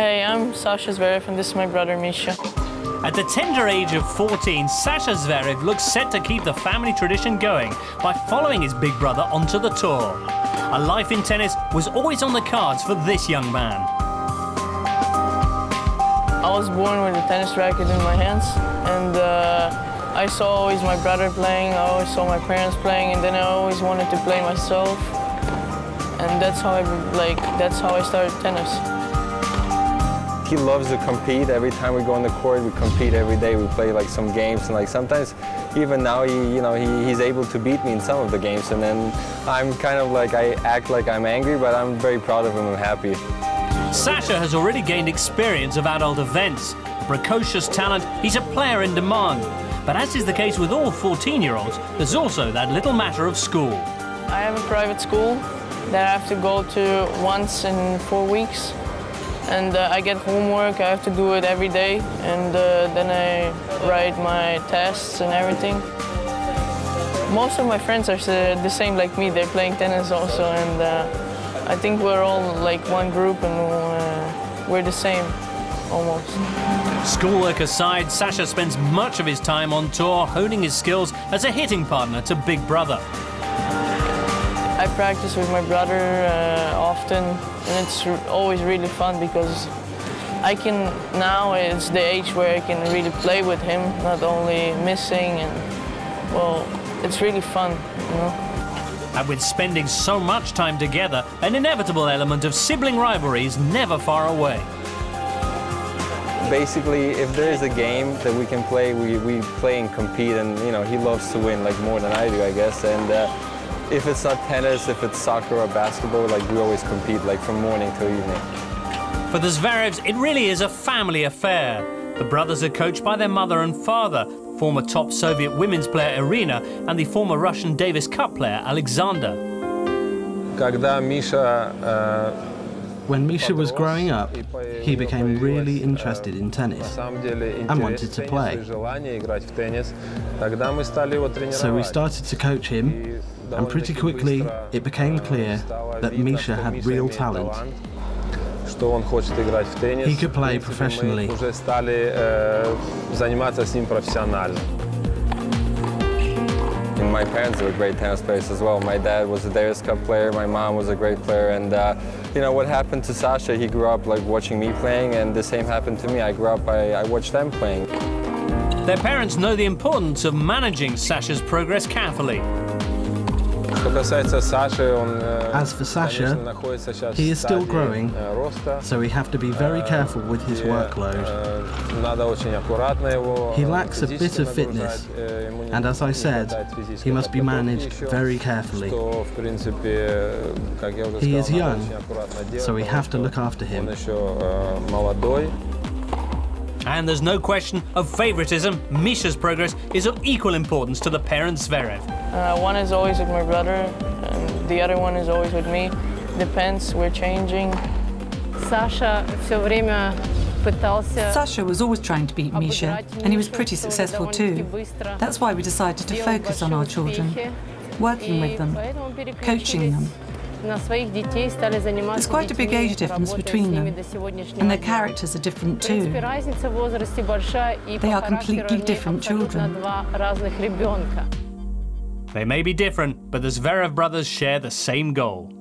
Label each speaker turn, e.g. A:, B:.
A: Hey, I'm Sasha Zverev, and this is my brother Mischa.
B: At the tender age of 14, Sasha Zverev looks set to keep the family tradition going by following his big brother onto the tour. A life in tennis was always on the cards for this young man.
A: I was born with a tennis racket in my hands, and uh, I saw always my brother playing, I always saw my parents playing, and then I always wanted to play myself. And that's how I, like, that's how I started tennis.
C: He loves to compete. Every time we go on the court, we compete every day. We play like some games, and like sometimes, even now, he, you know, he, he's able to beat me in some of the games. And then I'm kind of like I act like I'm angry, but I'm very proud of him. I'm happy.
B: Sasha has already gained experience of adult events. A precocious talent, he's a player in demand. But as is the case with all 14-year-olds, there's also that little matter of school.
A: I have a private school that I have to go to once in four weeks. And uh, I get homework, I have to do it every day. And uh, then I write my tests and everything. Most of my friends are the same like me. They're playing tennis also. And uh, I think we're all like one group and uh, we're the same, almost.
B: Schoolwork aside, Sasha spends much of his time on tour honing his skills as a hitting partner to Big Brother.
A: I practice with my brother uh, often, and it's always really fun because I can now it's the age where I can really play with him, not only missing, and well, it's really fun, you know.
B: And with spending so much time together, an inevitable element of sibling rivalry is never far away.
C: Basically, if there is a game that we can play, we, we play and compete, and you know he loves to win like more than I do, I guess. And uh, if it's not tennis, if it's soccer or basketball, like we always compete like from morning till evening.
B: For the Zverevs, it really is a family affair. The brothers are coached by their mother and father, former top Soviet women's player Irina and the former Russian Davis Cup player Alexander.
D: When Mischa was growing up, he became really interested in tennis and wanted to play. So we started to coach him, and pretty quickly it became clear that Mischa had real talent. He could play professionally.
C: And my parents were great tennis players as well. My dad was a Davis Cup player, my mom was a great player, and uh, you know what happened to Sasha, he grew up like watching me playing, and the same happened to me. I grew up, I, I watched them playing.
B: Their parents know the importance of managing Sasha's progress carefully.
D: As for Sasha, he is still growing, so we have to be very careful with his workload. He lacks a bit of fitness, and as I said, he must be managed very carefully. He is young, so we have to look after him.
B: And there's no question of favouritism. Mischa's progress is of equal importance to the parent Zverev.
A: Uh, one is always with my brother, and the other one is always with me. Depends, we're changing.
E: Sasha
F: Sasha was always trying to beat Mischa, and he was pretty successful too. That's why we decided to focus on our children, working with them, coaching them, there's quite a big age difference between them, and their characters are different too. They are completely different children.
B: They may be different, but the Zverev brothers share the same goal.